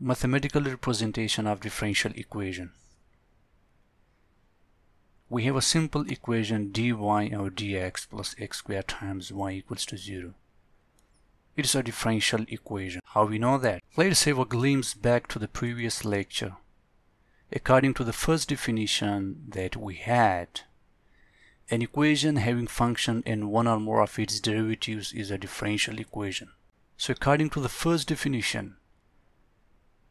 Mathematical representation of differential equation. We have a simple equation dy over dx plus x squared times y equals to 0. It is a differential equation. How we know that? Let's have a glimpse back to the previous lecture. According to the first definition that we had, an equation having function and one or more of its derivatives is a differential equation. So according to the first definition,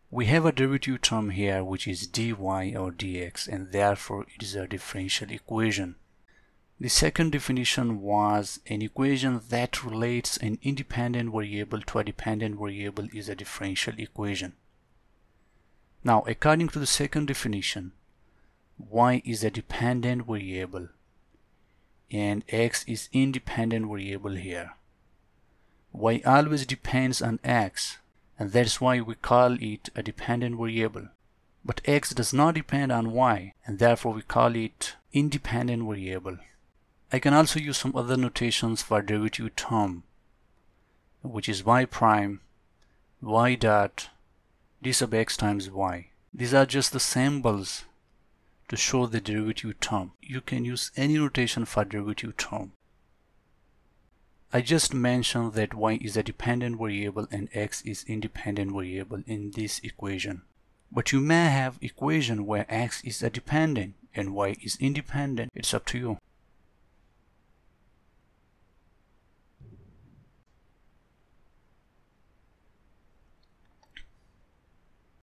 we have a derivative term here which is dy or dx and therefore it is a differential equation. The second definition was an equation that relates an independent variable to a dependent variable is a differential equation. Now according to the second definition, y is a dependent variable and x is independent variable here. y always depends on x and that's why we call it a dependent variable. But x does not depend on y and therefore we call it independent variable. I can also use some other notations for derivative term which is y prime y dot d sub x times y. These are just the symbols to show the derivative term. You can use any notation for derivative term. I just mentioned that y is a dependent variable and x is independent variable in this equation. But you may have equation where x is a dependent and y is independent. It's up to you.